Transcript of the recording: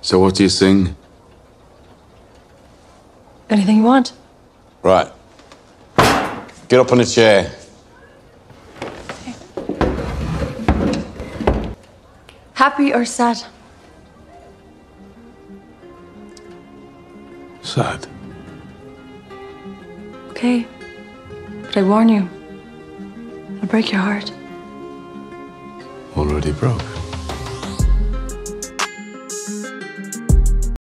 So what do you sing? Anything you want. Right. Get up on a chair. Happy or sad? Sad. Okay. But I warn you, I'll break your heart. Already broke.